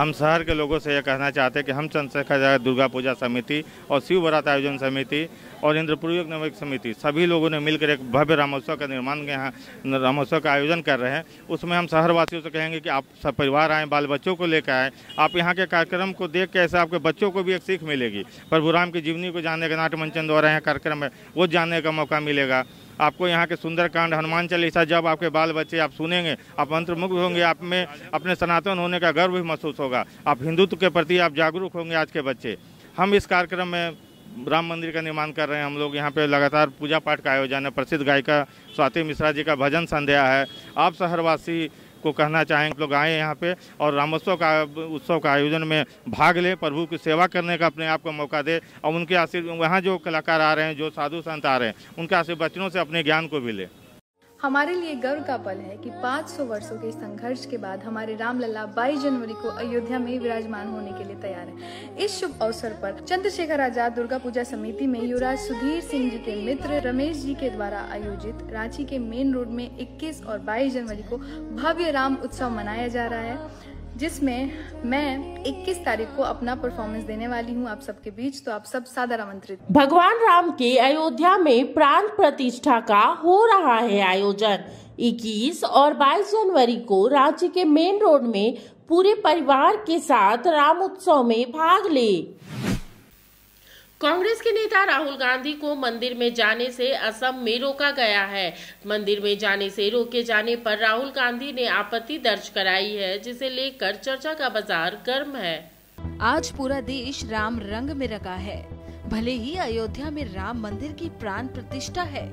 हम शहर के लोगों से ये कहना चाहते हैं कि हम चंद्रशेखर दुर्गा पूजा समिति और शिव बरात आयोजन समिति और इंद्रपुरी नवक समिति, सभी लोगों ने मिलकर एक भव्य रामोत्सव का निर्माण यहाँ, रामोत्सव का आयोजन कर रहे हैं। उसमें हम शहरवासियों से कहेंगे कि आप सब परिवार आएँ, बाल बच्चों को लेकर आएँ। आप यहाँ के कार्यक्रम को देख के ऐसे आपके बच्चों को भी एक सीख मिलेगी। प्रभु राम की जीवनी को जानने का नाट्य मंचन द्वारा यहाँ कार्यक्रम है, वो जानने का मौका मिलेगा। आपको यहाँ के सुंदरकांड, हनुमान चालीसा, जब आपके बाल बच्चे आप सुनेंगे, आप मंत्रमुग्ध होंगे, आप में अपने सनातन होने का गर्व भी महसूस होगा। आप हिंदुत्व के प्रति आप जागरूक होंगे आज के बच्चे। हम इस कार्यक्रम में राम मंदिर का निर्माण कर रहे हैं। हम लोग यहाँ पे लगातार पूजा पाठ का आयोजन है। प्रसिद्ध गायिका स्वाति मिश्रा जी का भजन संध्या है। आप शहरवासी को कहना चाहेंगे लोग आए यहाँ पे और रामोत्सव का, उत्सव का आयोजन में भाग लें, प्रभु की सेवा करने का अपने आप को मौका दे और उनके आशीर्वाद, वहाँ जो कलाकार आ रहे हैं, जो साधु संत आ रहे हैं, उनके आशीर्वचनों से अपने ज्ञान को भी लें। हमारे लिए गर्व का पल है कि 500 वर्षों के संघर्ष के बाद हमारे रामलला 22 जनवरी को अयोध्या में विराजमान होने के लिए तैयार है। इस शुभ अवसर पर चंद्रशेखर आज़ाद दुर्गा पूजा समिति में युवराज सुधीर सिंह जी के मित्र रमेश जी के द्वारा आयोजित रांची के मेन रोड में 21 और 22 जनवरी को भव्य राम उत्सव मनाया जा रहा है। जिसमें मैं 21 तारीख को अपना परफॉर्मेंस देने वाली हूँ आप सबके बीच तो आप सब सादर आमंत्रित। भगवान राम के अयोध्या में प्राण प्रतिष्ठा का हो रहा है आयोजन। 21 और 22 जनवरी को रांची के मेन रोड में पूरे परिवार के साथ राम उत्सव में भाग ले। कांग्रेस के नेता राहुल गांधी को मंदिर में जाने से असम में रोका गया है। मंदिर में जाने से रोके जाने पर राहुल गांधी ने आपत्ति दर्ज कराई है, जिसे लेकर चर्चा का बाज़ार गर्म है। आज पूरा देश राम रंग में रंगा है। भले ही अयोध्या में राम मंदिर की प्राण प्रतिष्ठा है,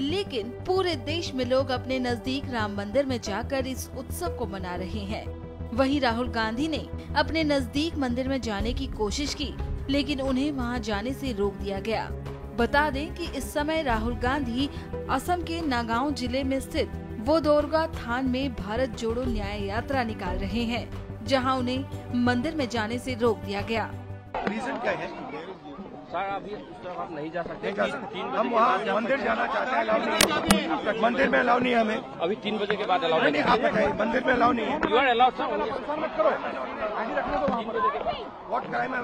लेकिन पूरे देश में लोग अपने नज़दीक राम मंदिर में जाकर इस उत्सव को मना रहे हैं। वहीं राहुल गांधी ने अपने नज़दीक मंदिर में जाने की कोशिश की लेकिन उन्हें वहाँ जाने से रोक दिया गया। बता दें कि इस समय राहुल गांधी असम के नागांव ज़िले में स्थित वो दोरगा थान में भारत जोड़ो न्याय यात्रा निकाल रहे हैं, जहाँ उन्हें मंदिर में जाने से रोक दिया गया। रीजन क्या है? सर अभी उस तरफ़ आप नहीं जा सकते। नहीं जा सकते। हम वहाँ मंदिर जाना चाहते हैं अलाउ नहीं है। मंदिर में अलाउ नहीं है हमें। अभी तीन बजे के बाद अलाउ नहीं आप बताइए मंदिर में अलाउ नहीं है। यू आर अलाउड सर मत करो। आगे रखने दो वहाँ पर। व्हाट क्राइम है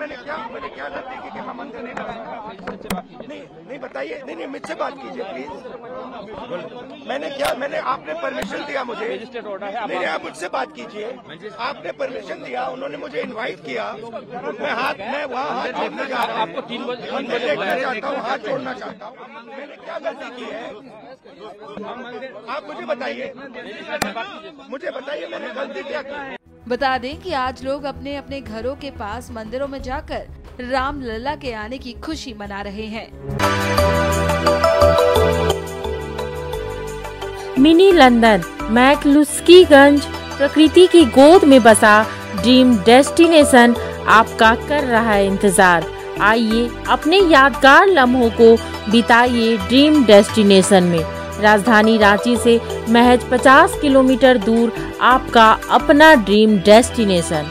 मैंने क्या मैंने क्या गलती की कि मैं मंदिर नहीं बनाऊँगा नहीं बताइए। नहीं नहीं मुझसे बात कीजिए प्लीज़ मैंने क्या मैंने आपने परमिशन दिया मुझे। रजिस्टर्ड नहीं आप मुझसे बात कीजिए। आपने परमिशन दिया उन्होंने मुझे इनवाइट किया। मैं हाथ मैं वहाँ हाथ जोड़ने हूँ। आपको तीन बजे देखना चाहता हूँ हाथ जोड़ना चाहता हूँ। मैंने क्या गलती की है? आप मुझे बताइए। मुझे बताइए मैंने गलती क्या की? बता दें कि आज लोग अपने अपने घरों के पास मंदिरों में जाकर राम लला के आने की खुशी मना रहे हैं। मिनी लंदन, मैकलुस्कीगंज, प्रकृति की गोद में बसा ड्रीम डेस्टिनेशन आपका कर रहा है इंतज़ार। आइए अपने यादगार लम्हों को बिताइए ड्रीम डेस्टिनेशन में। राजधानी रांची से महज 50 किलोमीटर दूर आपका अपना ड्रीम डेस्टिनेशन।